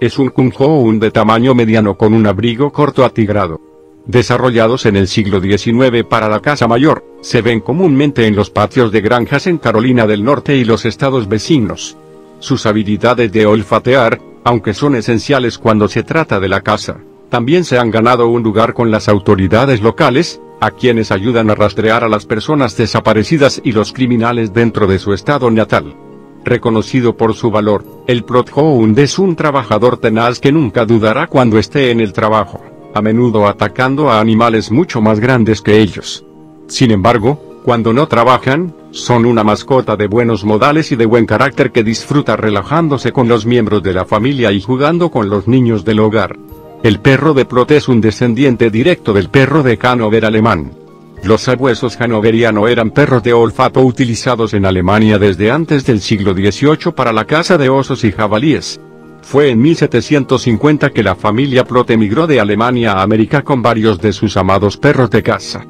Es un Kung Hound de tamaño mediano con un abrigo corto atigrado. Desarrollados en el siglo XIX para la caza mayor, se ven comúnmente en los patios de granjas en Carolina del Norte y los estados vecinos. Sus habilidades de olfatear, aunque son esenciales cuando se trata de la caza, también se han ganado un lugar con las autoridades locales, a quienes ayudan a rastrear a las personas desaparecidas y los criminales dentro de su estado natal. Reconocido por su valor, el Prothound es un trabajador tenaz que nunca dudará cuando esté en el trabajo, a menudo atacando a animales mucho más grandes que ellos. Sin embargo, cuando no trabajan, son una mascota de buenos modales y de buen carácter que disfruta relajándose con los miembros de la familia y jugando con los niños del hogar. El perro de Plot es un descendiente directo del perro de Hanover alemán. Los sabuesos hanoveriano eran perros de olfato utilizados en Alemania desde antes del siglo XVIII para la caza de osos y jabalíes. Fue en 1750 que la familia Plot emigró de Alemania a América con varios de sus amados perros de caza.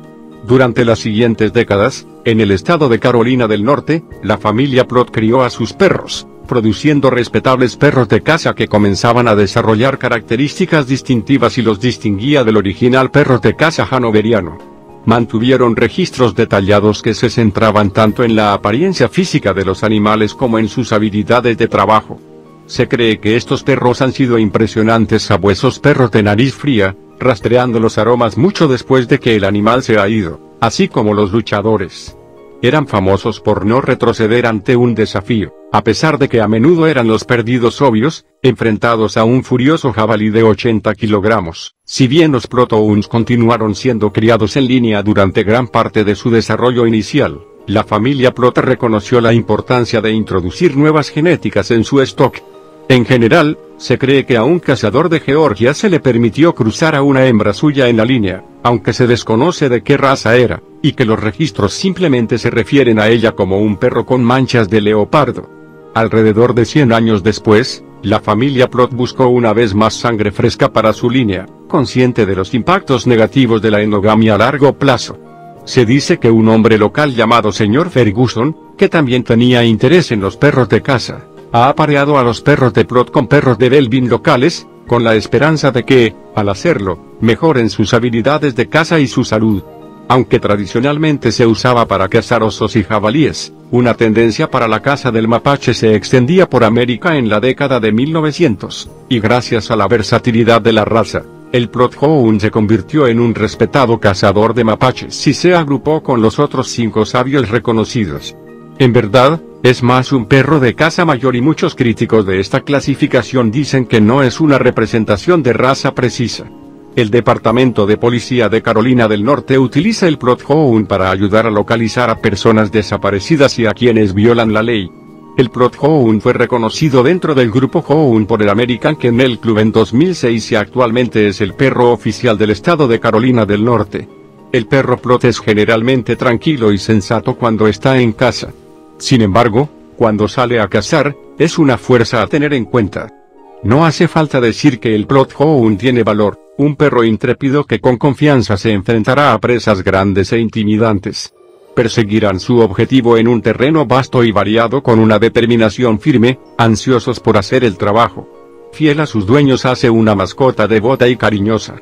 Durante las siguientes décadas, en el estado de Carolina del Norte, la familia Plot crió a sus perros, produciendo respetables perros de caza que comenzaban a desarrollar características distintivas y los distinguía del original perro de caza hanoveriano. Mantuvieron registros detallados que se centraban tanto en la apariencia física de los animales como en sus habilidades de trabajo. Se cree que estos perros han sido impresionantes sabuesos perros de nariz fría, rastreando los aromas mucho después de que el animal se ha ido, así como los luchadores. Eran famosos por no retroceder ante un desafío, a pesar de que a menudo eran los perdidos obvios, enfrentados a un furioso jabalí de 80 kilogramos. Si bien los protouns continuaron siendo criados en línea durante gran parte de su desarrollo inicial, la familia Plot reconoció la importancia de introducir nuevas genéticas en su stock, en general, se cree que a un cazador de Georgia se le permitió cruzar a una hembra suya en la línea, aunque se desconoce de qué raza era, y que los registros simplemente se refieren a ella como un perro con manchas de leopardo. Alrededor de 100 años después, la familia Plot buscó una vez más sangre fresca para su línea, consciente de los impactos negativos de la endogamia a largo plazo. Se dice que un hombre local llamado señor Ferguson, que también tenía interés en los perros de casa, ha apareado a los perros de Plot con perros de Belvin locales, con la esperanza de que, al hacerlo, mejoren sus habilidades de caza y su salud. Aunque tradicionalmente se usaba para cazar osos y jabalíes, una tendencia para la caza del mapache se extendía por América en la década de 1900, y gracias a la versatilidad de la raza, el Prothound se convirtió en un respetado cazador de mapaches y se agrupó con los otros cinco sabios reconocidos. En verdad, es más un perro de caza mayor y muchos críticos de esta clasificación dicen que no es una representación de raza precisa. El Departamento de Policía de Carolina del Norte utiliza el Prothound para ayudar a localizar a personas desaparecidas y a quienes violan la ley. El Prothound fue reconocido dentro del grupo Hound por el American Kennel Club en 2006 y actualmente es el perro oficial del estado de Carolina del Norte. El perro Plot es generalmente tranquilo y sensato cuando está en casa. Sin embargo, cuando sale a cazar, es una fuerza a tener en cuenta. No hace falta decir que el Bloodhound tiene valor, un perro intrépido que con confianza se enfrentará a presas grandes e intimidantes. Perseguirán su objetivo en un terreno vasto y variado con una determinación firme, ansiosos por hacer el trabajo. Fiel a sus dueños hace una mascota devota y cariñosa.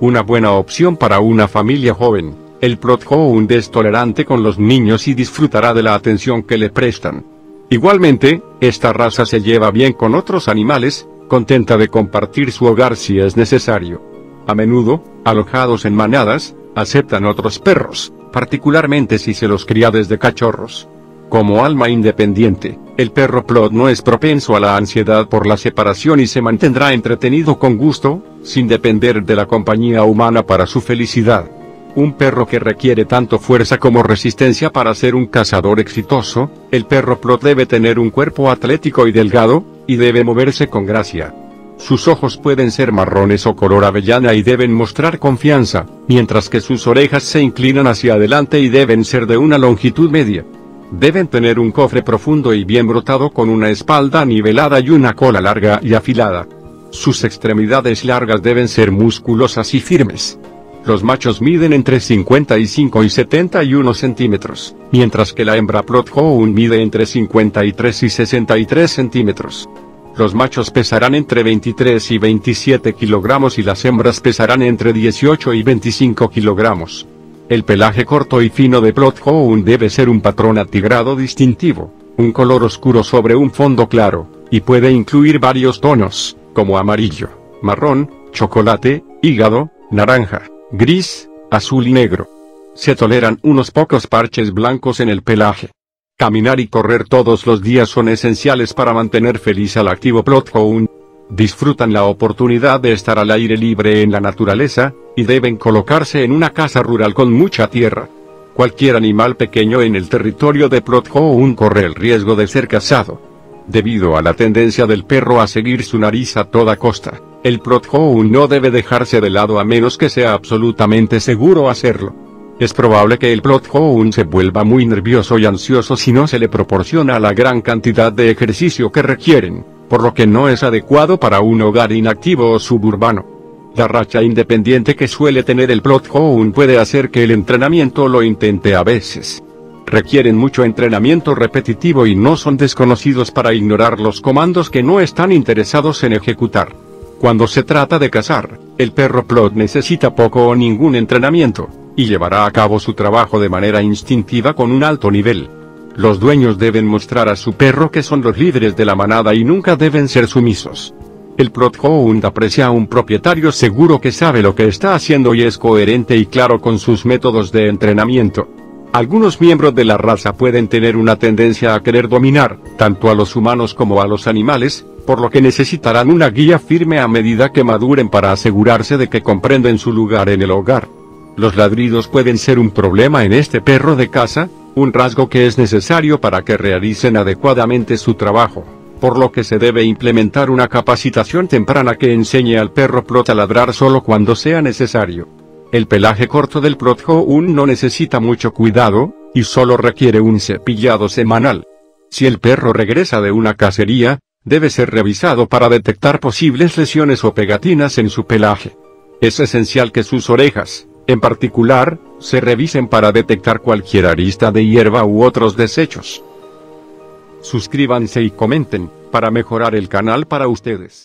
Una buena opción para una familia joven. El Prothound es tolerante con los niños y disfrutará de la atención que le prestan. Igualmente, esta raza se lleva bien con otros animales, contenta de compartir su hogar si es necesario. A menudo, alojados en manadas, aceptan otros perros, particularmente si se los cría desde cachorros. Como alma independiente, el perro Plot no es propenso a la ansiedad por la separación y se mantendrá entretenido con gusto, sin depender de la compañía humana para su felicidad. Un perro que requiere tanto fuerza como resistencia para ser un cazador exitoso, el perro Plot debe tener un cuerpo atlético y delgado, y debe moverse con gracia. Sus ojos pueden ser marrones o color avellana y deben mostrar confianza, mientras que sus orejas se inclinan hacia adelante y deben ser de una longitud media. Deben tener un cofre profundo y bien brotado con una espalda nivelada y una cola larga y afilada. Sus extremidades largas deben ser musculosas y firmes. Los machos miden entre 55 y 71 centímetros, mientras que la hembra Plothound mide entre 53 y 63 centímetros. Los machos pesarán entre 23 y 27 kilogramos y las hembras pesarán entre 18 y 25 kilogramos. El pelaje corto y fino de Bloodhound debe ser un patrón atigrado distintivo, un color oscuro sobre un fondo claro, y puede incluir varios tonos, como amarillo, marrón, chocolate, hígado, naranja, gris, azul y negro. Se toleran unos pocos parches blancos en el pelaje. Caminar y correr todos los días son esenciales para mantener feliz al activo Bloodhound. Disfrutan la oportunidad de estar al aire libre en la naturaleza, y deben colocarse en una casa rural con mucha tierra. Cualquier animal pequeño en el territorio de Bloodhound corre el riesgo de ser cazado. Debido a la tendencia del perro a seguir su nariz a toda costa, el Bloodhound no debe dejarse de lado a menos que sea absolutamente seguro hacerlo. Es probable que el Bloodhound se vuelva muy nervioso y ansioso si no se le proporciona la gran cantidad de ejercicio que requieren, por lo que no es adecuado para un hogar inactivo o suburbano. La racha independiente que suele tener el Bloodhound puede hacer que el entrenamiento lo intente a veces. Requieren mucho entrenamiento repetitivo y no son desconocidos para ignorar los comandos que no están interesados en ejecutar. Cuando se trata de cazar, el perro Plot necesita poco o ningún entrenamiento, y llevará a cabo su trabajo de manera instintiva con un alto nivel. Los dueños deben mostrar a su perro que son los líderes de la manada y nunca deben ser sumisos. El Bloodhound aprecia a un propietario seguro que sabe lo que está haciendo y es coherente y claro con sus métodos de entrenamiento. Algunos miembros de la raza pueden tener una tendencia a querer dominar, tanto a los humanos como a los animales, por lo que necesitarán una guía firme a medida que maduren para asegurarse de que comprenden su lugar en el hogar. Los ladridos pueden ser un problema en este perro de casa, un rasgo que es necesario para que realicen adecuadamente su trabajo, por lo que se debe implementar una capacitación temprana que enseñe al perro plot a ladrar solo cuando sea necesario. El pelaje corto del Bloodhound no necesita mucho cuidado, y solo requiere un cepillado semanal. Si el perro regresa de una cacería, debe ser revisado para detectar posibles lesiones o pegatinas en su pelaje. Es esencial que sus orejas, en particular, se revisen para detectar cualquier arista de hierba u otros desechos. Suscríbanse y comenten, para mejorar el canal para ustedes.